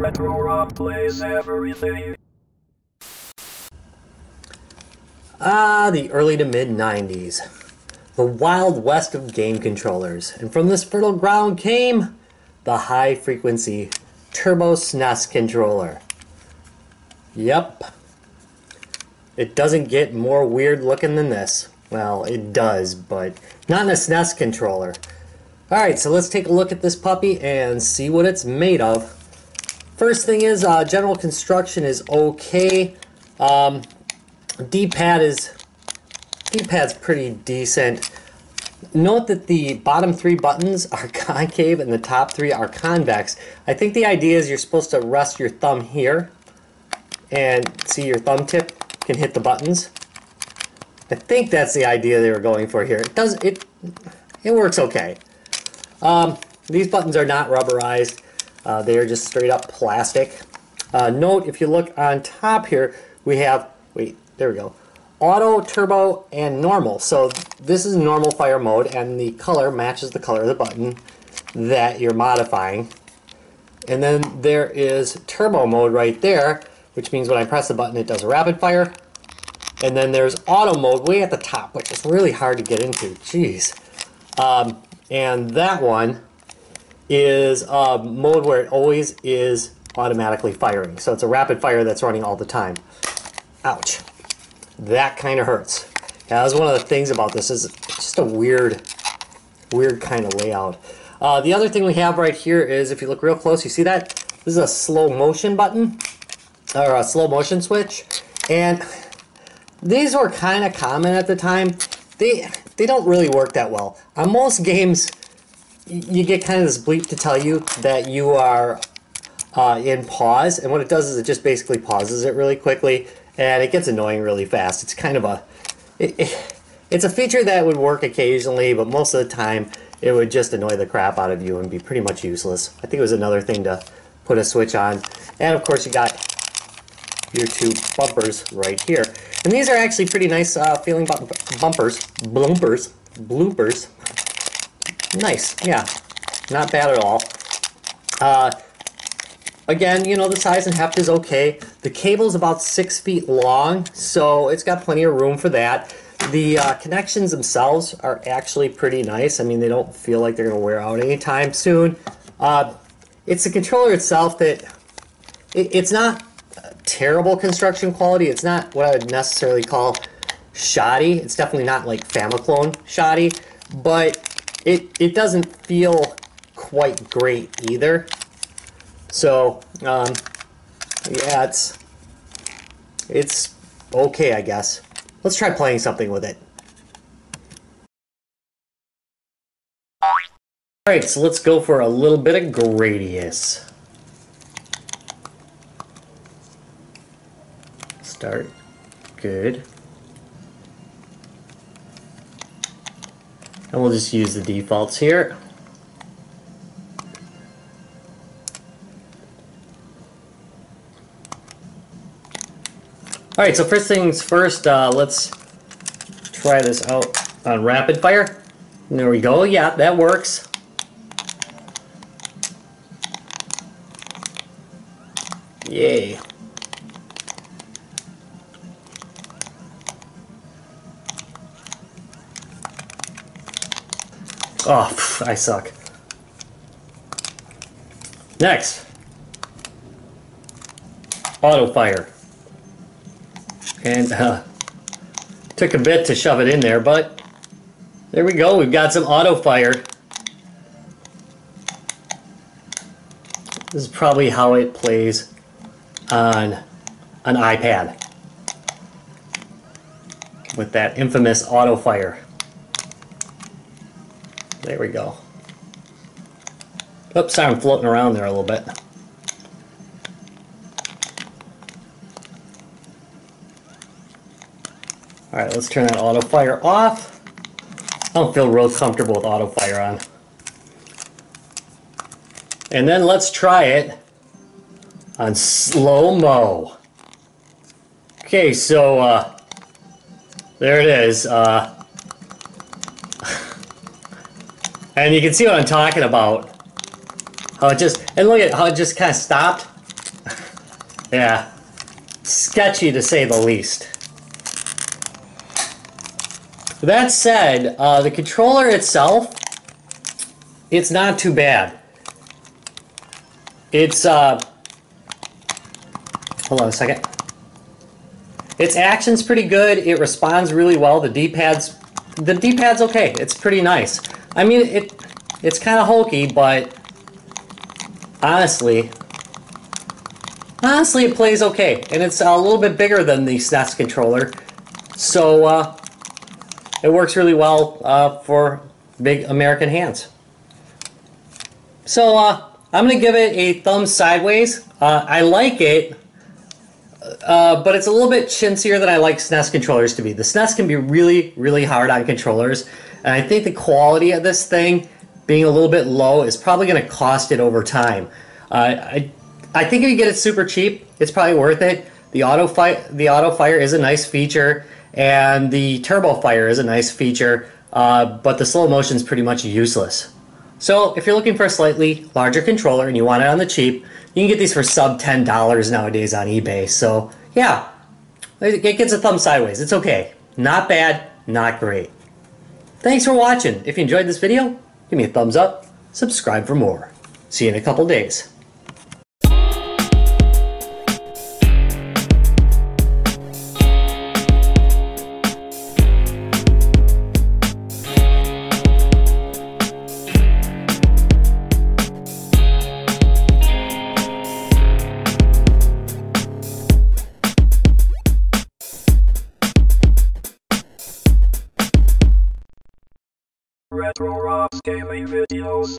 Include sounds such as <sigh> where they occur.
Retro Rob plays everything. Ah, the early to mid 90s. The wild west of game controllers. And from this fertile ground came the high frequency Turbo SNES controller. Yep. It doesn't get more weird looking than this. Well, it does, but not in a SNES controller. Alright, so let's take a look at this puppy and see what it's made of. First thing is, uh, general construction is okay. Um, D-pad is D-pad's pretty decent. Note that the bottom three buttons are <laughs> concave and the top three are convex. I think the idea is you're supposed to rest your thumb here and see your thumb tip can hit the buttons. I think that's the idea they were going for here. It does it it works okay. Um, these buttons are not rubberized. Uh, they are just straight up plastic. Uh, note if you look on top here, we have wait there we go auto, turbo, and normal. So this is normal fire mode, and the color matches the color of the button that you're modifying. And then there is turbo mode right there, which means when I press the button, it does a rapid fire. And then there's auto mode way at the top, which is really hard to get into. Jeez. Um, and that one is a mode where it always is automatically firing. So it's a rapid fire that's running all the time. Ouch that kind of hurts. Yeah, that was one of the things about this is just a weird, weird kind of layout. Uh, the other thing we have right here is if you look real close, you see that? This is a slow motion button, or a slow motion switch. And these were kind of common at the time. They, they don't really work that well. On most games, you get kind of this bleep to tell you that you are uh, in pause. And what it does is it just basically pauses it really quickly and it gets annoying really fast. It's kind of a, it, it, it's a feature that would work occasionally, but most of the time it would just annoy the crap out of you and be pretty much useless. I think it was another thing to put a switch on. And of course you got your two bumpers right here. And these are actually pretty nice uh, feeling bumpers, bloopers, bloopers. Nice, yeah, not bad at all. Uh, Again, you know, the size and heft is okay. The cable is about six feet long, so it's got plenty of room for that. The uh, connections themselves are actually pretty nice. I mean, they don't feel like they're going to wear out anytime soon. Uh, it's the controller itself that it, it's not terrible construction quality. It's not what I would necessarily call shoddy. It's definitely not like Famiclone shoddy, but it, it doesn't feel quite great either. So, um, yeah, it's, it's okay, I guess. Let's try playing something with it. Alright, so let's go for a little bit of Gradius. Start. Good. And we'll just use the defaults here. Alright, so first things first, uh, let's try this out on rapid fire. There we go, yeah, that works. Yay. Oh, pff, I suck. Next. Auto fire. And uh, took a bit to shove it in there, but there we go. We've got some auto fire. This is probably how it plays on an iPad with that infamous auto fire. There we go. Oops, I'm floating around there a little bit. Alright, let's turn that auto fire off. I don't feel real comfortable with auto fire on. And then let's try it on slow-mo. Okay, so uh, there it is. Uh, and you can see what I'm talking about. How it just, and look at how it just kind of stopped. <laughs> Yeah. Sketchy to say the least. That said, uh, the controller itself, it's not too bad. It's, uh, hold on a second. Its action's pretty good. It responds really well. The D-pad's, the D-pad's okay. It's pretty nice. I mean, it, it's kind of hokey, but honestly, honestly, it plays okay. And it's a little bit bigger than the SNES controller. So, uh, it works really well uh, for big American hands. So uh, I'm going to give it a thumb sideways. Uh, I like it, uh, but it's a little bit chintzier than I like SNES controllers to be. The SNES can be really, really hard on controllers, and I think the quality of this thing being a little bit low is probably going to cost it over time. Uh, I, I think if you get it super cheap, it's probably worth it. The auto fire, the auto fire is a nice feature. And the turbo fire is a nice feature, uh, but the slow motion is pretty much useless. So if you're looking for a slightly larger controller and you want it on the cheap, you can get these for sub $10 nowadays on eBay. So yeah, it gets a thumb sideways. It's okay. Not bad, not great. Thanks for watching. If you enjoyed this video, give me a thumbs up, subscribe for more. See you in a couple days. Gaming Videos